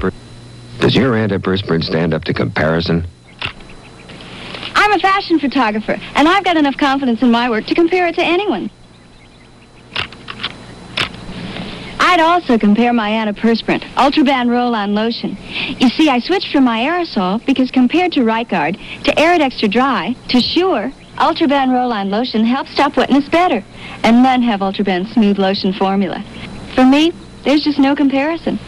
antiperspirant. Does your antiperspirant stand up to comparison? I'm a fashion photographer, and I've got enough confidence in my work to compare it to anyone. I'd also compare my antiperspirant, Ultra Ban Roll-On Lotion. You see, I switched from my aerosol because compared to Right to Arid Extra Dry, to Sure, Ultra Ban Roll-On Lotion helps stop wetness better. And none have Ultra Ban Smooth Lotion formula. For me, there's just no comparison.